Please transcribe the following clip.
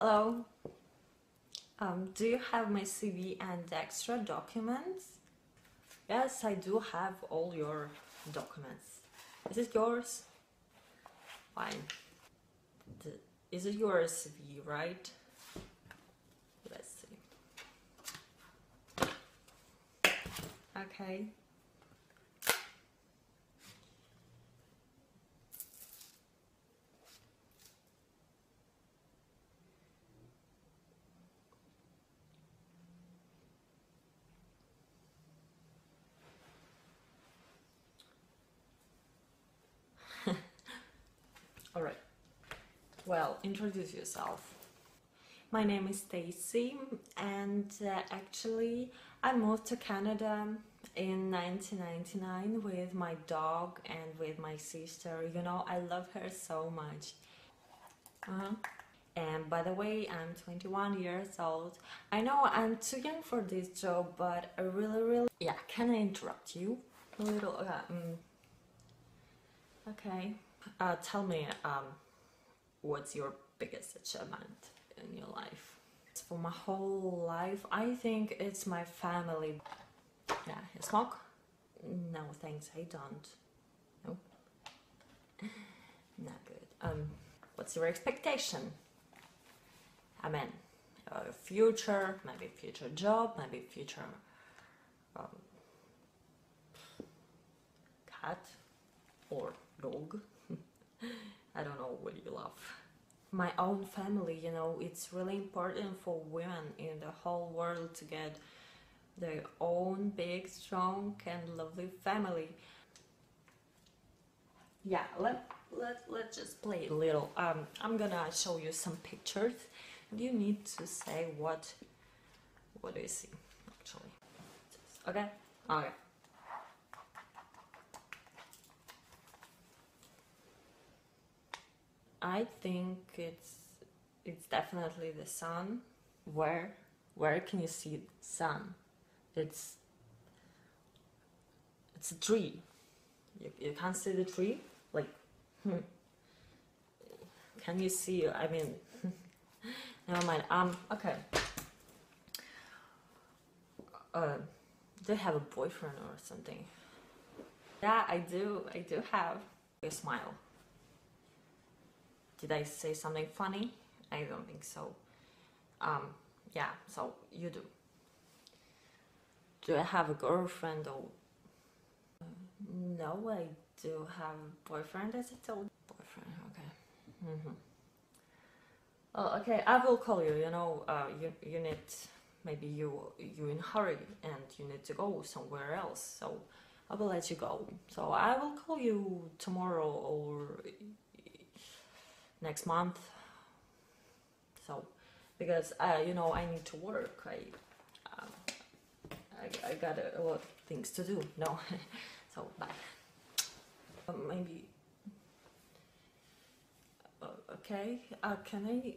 Hello. Um, do you have my CV and extra documents? Yes, I do have all your documents. Is it yours? Fine. The, is it your CV, right? Let's see. Okay. All right. Well, introduce yourself. My name is Stacy, and uh, actually, I moved to Canada in 1999 with my dog and with my sister. You know, I love her so much. Uh-huh. And by the way, I'm 21 years old. I know I'm too young for this job, but I really, really. Yeah, can I interrupt you a little? Uh, mm. Okay. Uh, tell me, um, what's your biggest achievement in your life? For my whole life, I think it's my family. Yeah, you smoke? No, thanks, I don't. No. Not good. Um, what's your expectation? I mean, a future, maybe future job, maybe future um, cat or dog. I don't know what you love. My own family, you know, it's really important for women in the whole world to get their own big, strong, and lovely family. Yeah, let let let's just play a little. Um, I'm gonna show you some pictures. You need to say what what do you see actually. Okay, okay. I think it's it's definitely the sun. Where where can you see sun? It's it's a tree. You, you can't see the tree? Like hmm. can you see I mean never mind. Um okay. Uh do you have a boyfriend or something? Yeah, I do. I do have. a smile. Did I say something funny? I don't think so. Um, yeah, so you do. Do I have a girlfriend or? No, I do have a boyfriend, as I told. Boyfriend, okay. Mm -hmm. Oh, okay. I will call you. You know, uh, you you need maybe you you in hurry and you need to go somewhere else. So I will let you go. So I will call you tomorrow or next month. So because uh, you know I need to work. I um, I, I got a, lot of things to do no so bye um, maybe uh, okay uh, can I